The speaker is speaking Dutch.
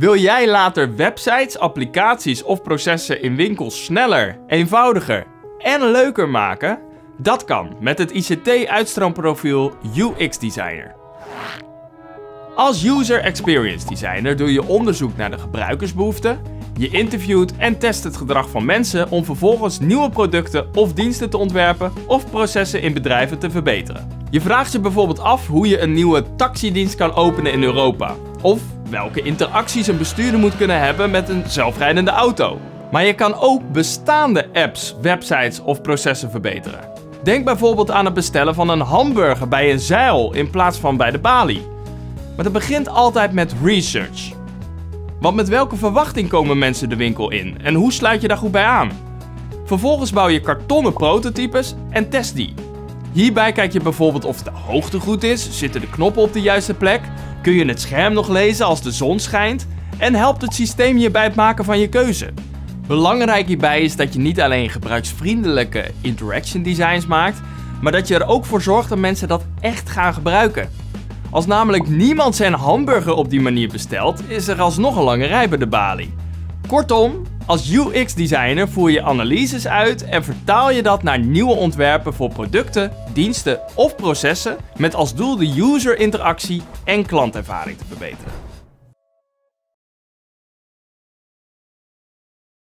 Wil jij later websites, applicaties of processen in winkels sneller, eenvoudiger en leuker maken? Dat kan met het ICT-uitstroomprofiel UX Designer. Als User Experience Designer doe je onderzoek naar de gebruikersbehoeften, je interviewt en test het gedrag van mensen om vervolgens nieuwe producten of diensten te ontwerpen of processen in bedrijven te verbeteren. Je vraagt je bijvoorbeeld af hoe je een nieuwe taxidienst kan openen in Europa. Of welke interacties een bestuurder moet kunnen hebben met een zelfrijdende auto. Maar je kan ook bestaande apps, websites of processen verbeteren. Denk bijvoorbeeld aan het bestellen van een hamburger bij een zeil in plaats van bij de balie. Maar dat begint altijd met research. Want met welke verwachting komen mensen de winkel in en hoe sluit je daar goed bij aan? Vervolgens bouw je kartonnen prototypes en test die. Hierbij kijk je bijvoorbeeld of de hoogte goed is, zitten de knoppen op de juiste plek, kun je het scherm nog lezen als de zon schijnt en helpt het systeem je bij het maken van je keuze. Belangrijk hierbij is dat je niet alleen gebruiksvriendelijke interaction designs maakt, maar dat je er ook voor zorgt dat mensen dat echt gaan gebruiken. Als namelijk niemand zijn hamburger op die manier bestelt, is er alsnog een lange rij bij de balie. Kortom, als UX-designer voer je analyses uit en vertaal je dat naar nieuwe ontwerpen voor producten, diensten of processen met als doel de user-interactie en klantervaring te verbeteren.